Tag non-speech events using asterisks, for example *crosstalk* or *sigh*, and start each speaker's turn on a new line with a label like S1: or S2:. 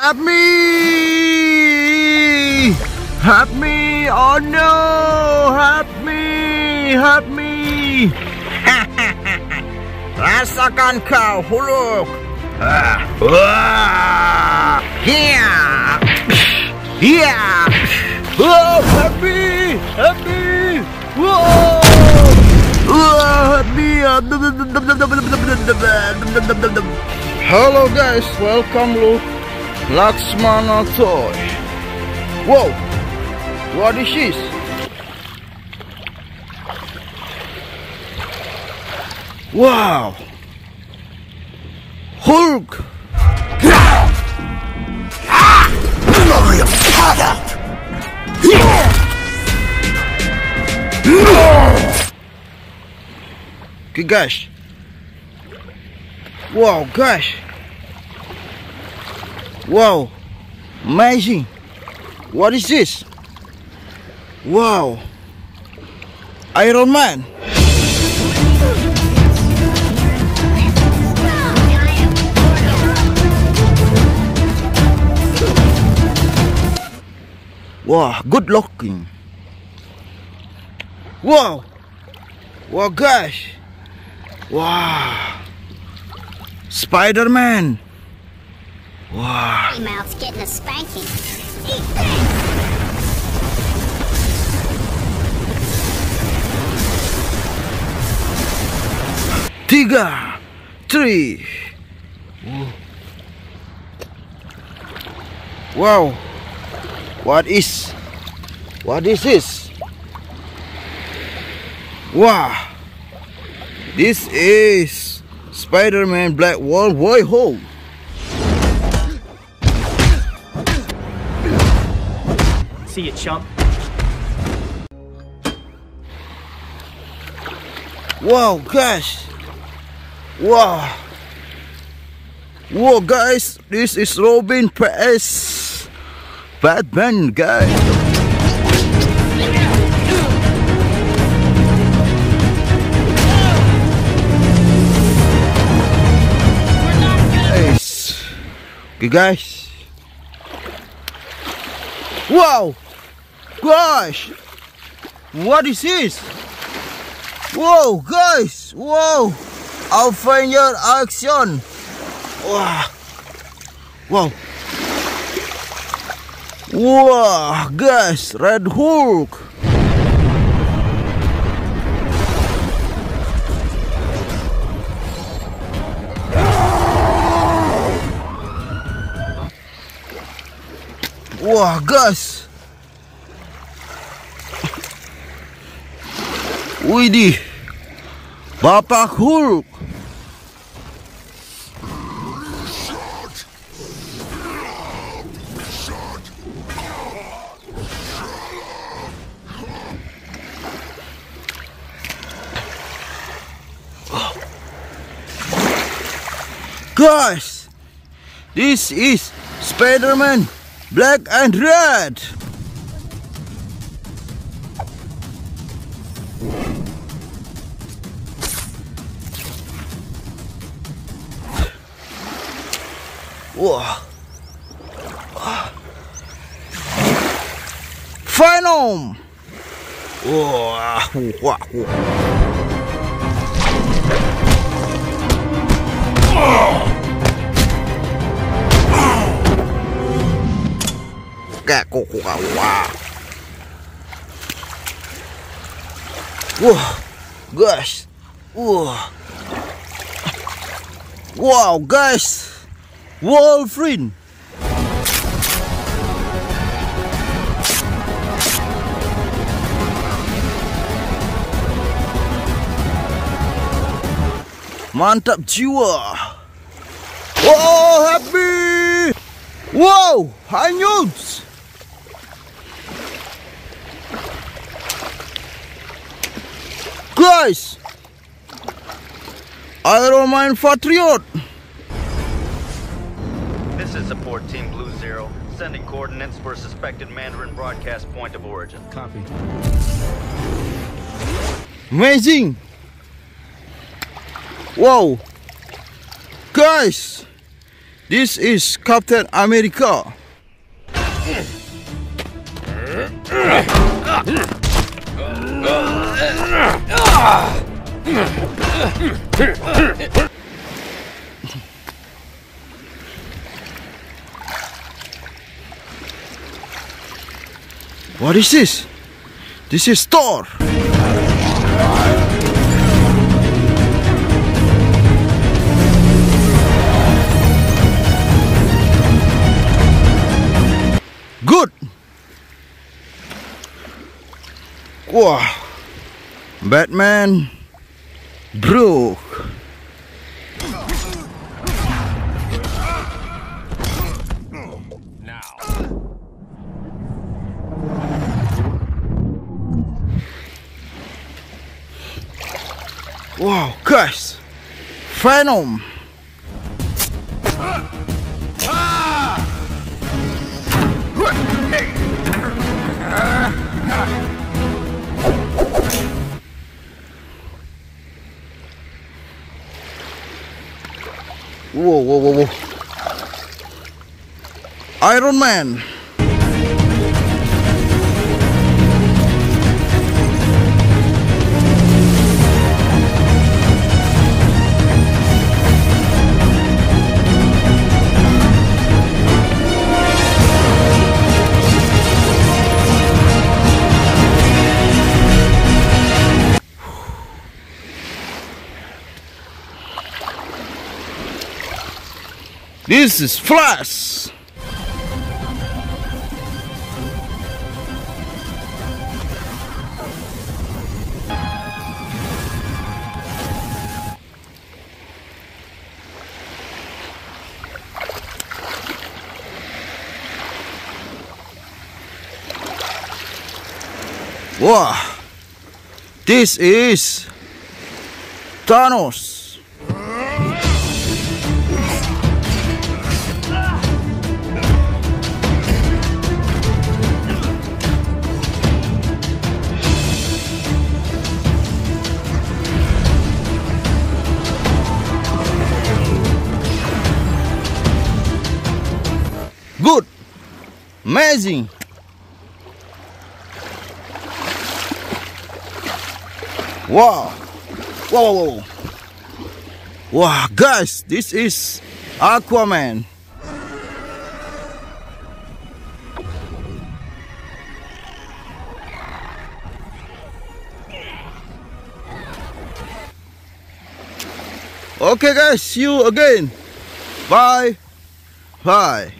S1: Help me! Help me! Oh no! Help me! Help me! *laughs* Rasakan kau, Huluk! Ah. Ah. Yeah! Yeah! Oh, help me! Help me! Whoa! Hello guys, welcome to Laksmana Toy. Whoa! What is this? Wow! Hulk! Okay, guys. Wow, gosh. Wow. Amazing. What is this? Wow. Iron Man. Wow, good looking. Wow. Wow, gosh. Wow. Spider-Man. Wow.
S2: Potty Mouth's getting a spanking. Eat this!
S1: Tiga. Three. Wow. What is? What is this? Wow. This is Spider-Man Black Wall Boy Home.
S3: See you, chump.
S1: Wow, guys. Wow. Whoa, guys. This is Robin PS Batman, guys. Okay, guys. Wow. Gosh. What is this? Whoa, guys! Whoa! Avenger action! Wow! Wow! Wow, guys! Red Hulk! Wah, guys! Widih. Bapak Hulk. Guys, this is Spider-Man Black and Red. Wah. Venom. Wah, wah, wah. Kayak koko wah. Wah, guys. Wah. Wow, guys. Wolverine. Mantap jiwa. Wow, happy. Wow, hanyut. Guys. Iron Man Patriot.
S4: This is Support Team Blue Zero, sending coordinates for a suspected Mandarin broadcast point of origin.
S3: Copy.
S1: Amazing. Wow. Guys. This is Captain America. *laughs* What is this? This is Thor. Good. Wow. Batman broke. Wow, guys. Phantom. Whoa, whoa, whoa, whoa. Iron Man. This is Flash. Wow. This is Thanos. Amazing. Wow. Whoa. Wow, guys, this is Aquaman. Okay, guys, see you again. Bye. Bye.